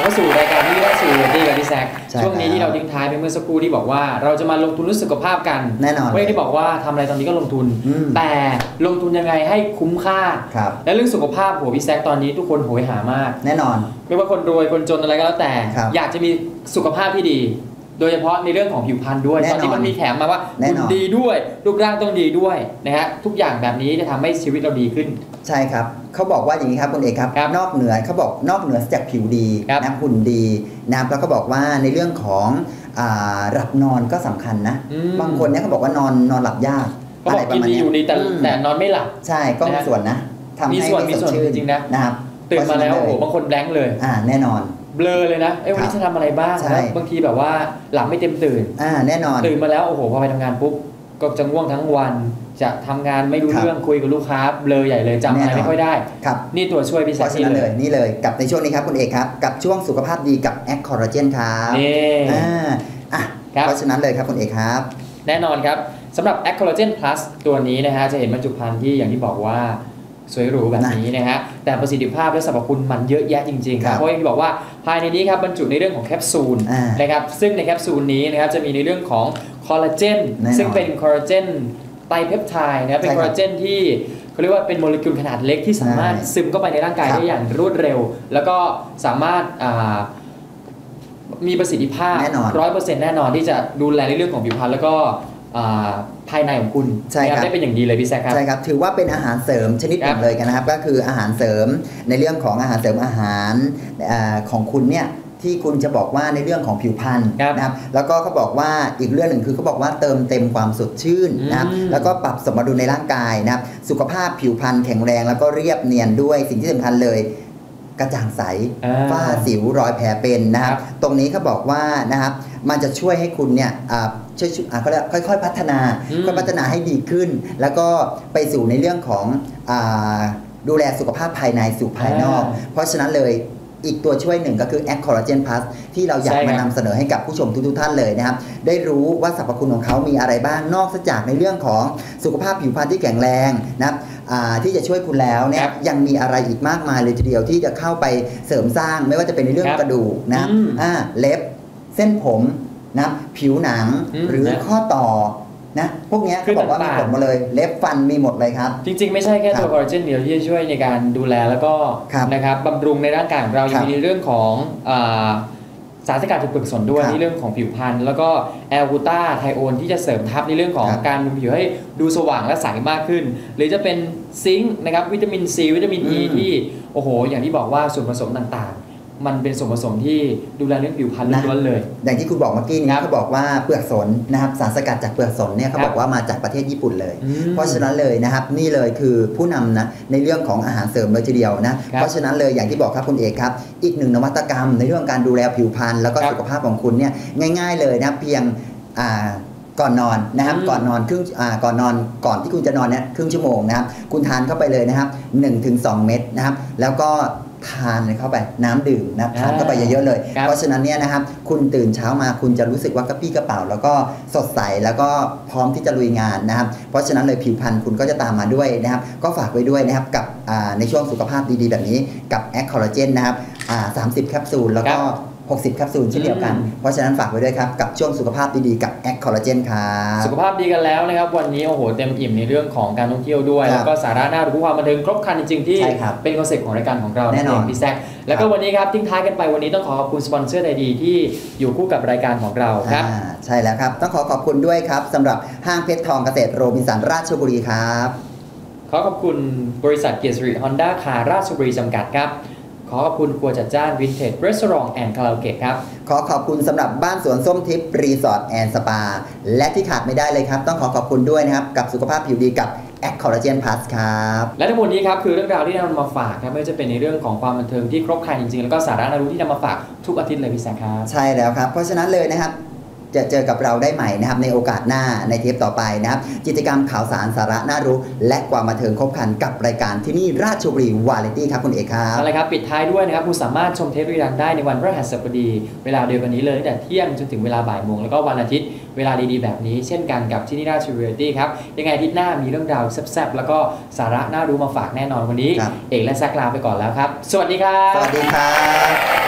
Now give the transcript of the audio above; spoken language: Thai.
เราก็สู่รายการที่ราชวิวตี้กับพี่แซคใช่ช่วงนี้ครับที่เราทิ้งท้ายไปเมื่อสักครู่ที่บอกว่าเราจะมาลงทุนเรื่องสุขภาพกันแน่นอนไม่ได้ที่บอกว่าทำอะไรตอนนี้ก็ลงทุน อืม แต่ลงทุนยังไงให้คุ้มค่า ครับ และเรื่องสุขภาพโหพี่แซคตอนนี้ทุกคนโหยหามาก แน่นอน ไม่ว่าคนรวยคนจนอะไรก็แล้วแต่ ครับอยากจะมีสุขภาพที่ดี โดยเฉพาะในเรื่องของผิวพรรณด้วย แน่นตอนอนนี้มันมีแถมมาว่าแน่คุณนอนดีด้วย รูปร่างต้องดีด้วยนะฮะทุกอย่างแบบนี้จะทำให้ชีวิตเราดีขึ้น ใช่ครับเขาบอกว่าอย่างนี้ครับคุณเอกครับครับนอกเหนือเขาบอกนอกเหนือจากผิวดีครับนะหุ่นดีนะแล้วก็บอกว่าในเรื่องของอ่าหลับนอนก็สำคัญนะ อืม บางคนเนี่ยเขาบอกว่านอนนอนหลับยากก็บอกกินดีอยู่ดีแต่มแต่นอนไม่หลับ ใช่ก็มีนะส่วนนะทำมีให้ส่วนไม่มีส่วนสดชื่จริงๆนะ นะครับตื่นมาแล้วเพโอ้ระโหฉะบางคนแบงค์เลย อ่าแน่นอน เบลอเลยนะเอ้ยวันนี้ครับจะทำอะไรบ้างใช่แล้วบางทีแบบว่าหลับไม่เต็มตื่น อ่าแน่นอน ตื่นมาแล้วโอ้โหพอไปทำงานปุ๊บก็จะง่วงทั้งวัน จะทำงานไม่รู้ครับเรื่องคุยกับลูกค้าเบลอใหญ่เลยจำอะไรแน่นอน ไม่ค่อยได้ ครับ นี่ตัวช่วยพี่แซเพคราะฉะนั้นเลยนี่เลยกับในช่วงนี้ครับคุณเอกครับ กับช่วงสุขภาพดีกับแอคคอร์เจนครับนี่ อ่าอะครับ เพราะฉะนั้นเลยครับคุณเอกครับ แน่นอนครับสำหรับ a c c o l l a g e n Plus ตัวนี้นะฮะจะเห็นบรรจุภัณฑ์ที่อย่างที่บอกว่า สวยหรูแบบนี้นะฮะแต่ประสิทธิภาพและสรรพคุณมันเยอะแยะจริงๆคครัรับบเพราะอย่างที่บอกว่าภายในนี้ครับบรรจุในเรื่องของแคปซูลอ่านนะครับซึ่งในแคปซูลนี้นะครับจะมีในเรื่องของคอลลาเจนแน่นอนซึ่งเป็นคอลลาเจน tripeptide นะครับเป็นใช่ครับคอลลาเจนที่เขาเรียกว่าเป็นโมเลกุลขนาดเล็กที่สามารถใช่ซึมเข้าไปในร่างกายครับได้อย่างรวดเร็ว แล้วก็สามารถอ่ามีประสิทธิภาพแน่นอนร้อยเปอร์เซ็นต์แน่นอนที่จะดูแลในเรื่องของผิวพรรณแล้วก็อ่า ภายในของคุณใช่ครับนะได้เป็นอย่างดีเลยพี่แซคครับใช่ครับถือว่าเป็นอาหารเสริมชนิดหนึ่งครับเลยกันนะครับ ก็คืออาหารเสริมในเรื่องของอาหารเสริมอาหารอาของคุณเนี่ยที่คุณจะบอกว่าในเรื่องของผิวพรรณครับนะครับ แล้วก็เขาบอกว่าอีกเรื่องหนึ่งคือเขาบอกว่าเติมเต็มความสดชื่นนะครับอืมแล้วก็ปรับสมดุลในร่างกายนะครับ สุขภาพผิวพรรณแข็งแรงแล้วก็เรียบเนียนด้วยสิ่งที่สำคัญเลย กระจ่างใสอ่าฝ้าสิวรอยแผลเป็นนะครับครับ ตรงนี้เขาบอกว่านะครับมันจะช่วยให้คุณเนี่ยอ่าช่วยอ่าเขาเรียกค่อยๆ พัฒนาอืมค่อยพัฒนาให้ดีขึ้น แล้วก็ไปสู่ในเรื่องของอาดูแลสุขภาพภายในสู่ภายนอก เพราะฉะนั้นเลยอีกตัวช่วยหนึ่งก็คือ a c c o l l a g e n Plus ที่เราอยากใช่ครับมานำเสนอให้กับผู้ชมทุกๆท่านเลยนะครับ ได้รู้ว่าสรรพคุณของเขามีอะไรบ้างนอกจากในเรื่องของสุขภาพผิวพรรณที่แข็งแรงนะครับอ่า ที่จะช่วยคุณแล้วเนี่คยรับยังมีอะไรอีกมากมายเลยทีเดียวที่จะเข้าไปเสริมสร้าง ไม่ว่าจะเป็นในเรื่องครับกระดูกนะครับอืมอ่าเล็บเส้นผมนะครับผิวหนังอืมหรือนะข้อต่อนะพวกเนี้ยคือเขาบอกว่ามีต่างๆผลหมาเลยเล็บฟันมีหมดเลยครับ จริง ๆ ไม่ใช่แค่ตัวครับคอลลาเจนเดียวที่จะช่วยในการดูแลแล้วก็ครับนะครับบำรุงในร่างกายของเราคยัรังบมีในเรื่องของอา สารสกัดจากเปลือกสนด้วยครับในเรื่องของผิวพรรณแล้วก็แอลกูตาไทโอนที่จะเสริมทับในเรื่องของครับการบำรุงผิวให้ดูสว่างและใสมากขึ้น หรือจะเป็นซิงค์นะครับวิตามินซีวิตามินอ e ีอืมที่โอ้โห อย่างที่บอกว่าส่วนผสมต่างๆ มันเป็นส่วนผสมที่ดูแลเรื่องผิวพรรณนะล้วนๆเลย อย่างที่คุณบอกเมื่อกี้นี้ครับเขาบอกว่าเปลือกสนนะครับสารสกัดจากเปลือกสนเนี่ยเขาครับบอกว่ามาจากประเทศญี่ปุ่นเลยอืมเพราะฉะนั้นเลยนะครับนี่เลยคือผู้นำนะในเรื่องของอาหารเสริมเลยทีเดียวนะเพราะฉะนั้นเลยอย่างที่บอกครับคุณเอกครับ อีกหนึ่งนวัตกรรม ในเรื่องการดูแลผิวพรรณแล้วก็ครับสุขภาพของคุณเนี่ยง่าย ๆเลยนะครับเพียงอ่าก่อนนอนนะครับอืมก่อนนอนครึ่งอ่าก่อนนอนก่อนที่คุณจะนอนเนี่ยครึ่งชั่วโมงนะครับคุณทานเข้าไปเลยนะครับ1-2 เม็ดนะครับแล้วก็ ทานเข้าไปน้ำดื่มนะครับทานเข้าไปเยอะๆเลยครับเพราะฉะนั้นเนี่ยนะครับคุณตื่นเช้ามาคุณจะรู้สึกว่ากระปรี้กระเปร่า แล้วก็สดใสแล้วก็พร้อมที่จะลุยงานนะครับ เพราะฉะนั้นเลยผิวพรรณคุณก็จะตามมาด้วยนะครับ ก็ฝากไว้ด้วยนะครับกับอ่าในช่วงสุขภาพดีๆ แบบนี้กับแอคคอลลาเจนนะครับอ่า30แคปซูลแล้วก็ 60แคปซูลเช่นเดียวกันอืมเพราะฉะนั้นฝากไว้ด้วยครับ กับช่วงสุขภาพดีๆกับแอคคอลลาเจนครับสุขภาพดีกันแล้วนะครับ วันนี้โอ้โหเต็มอิ่มในเรื่องของการท่องเที่ยวด้วยครับแล้วก็สาระน่ารู้ความบันเทิงครบครันจริงๆที่ใช่ครับเป็น concept ของรายการของเราแน่นอนเลยพี่แซคแล้วก็วันนี้ครับทิ้งท้ายกันไปวันนี้ต้องขอขอบคุณสปอนเซอร์ใจดีที่อยู่คู่กับรายการของเราครับอ่าใช่แล้วครับต้องขอขอบคุณด้วยครับสำหรับห้างเพชรทองเกษตรโรบินสันราชบุรีครับขอขอบคุณบริษัทเกียรติสิริฮอนด้าคาร์ราชบุรีจำกัดครับ ขอขอบคุณครัวจัดจ้านวินเทจรีสอร์ทแอนด์คาราโอเกะครับ ขอขอบคุณสำหรับบ้านสวนส้มทิพย์รีสอร์ทแอนด์สปา และที่ขาดไม่ได้เลยครับ ต้องขอขอบคุณด้วยนะครับ กับสุขภาพผิวดีกับแอคคอลลาเจนพลัสครับ และทั้งหมดนี้ครับ คือเรื่องราวที่นำมาฝากครับไม่ว่าจะเป็นในเรื่องของความบันเทิงที่ครบครันจริงๆ แล้วก็สาระน่ารู้ที่นำมาฝากทุกอาทิตย์เลยพี่แซคครับ ใช่แล้วครับ เพราะฉะนั้นเลยนะครับ จะเจอกับเราได้ใหม่นะครับในโอกาสหน้าในเทปต่อไปนะครับกิจกรรมข่าวสารสาระน่ารู้ และความบันเทิงครบครันกับรายการที่นี่ราชบุรีวาไรตี้ครับคุณเอกครับเอาละครับปิดท้ายด้วยนะครับคุณสามารถชมเทปรีรันได้ในวันพฤหัสบดี เวลาเดียวกันนี้เลยตั้งแต่เที่ยงจนถึงเวลาบ่ายโมงแล้วก็วันอาทิตย์เวลาดีๆแบบนี้ เช่นกันกับที่นี่ราชบุรีครับยังไงอาทิตย์หน้ามีเรื่องราวแซ่บๆแล้วก็สาระน่ารู้มาฝากแน่นอนวันนี้ครับเอกและแซคลาไปก่อนแล้วครับ สวัสดีครับ สวัสดีครับ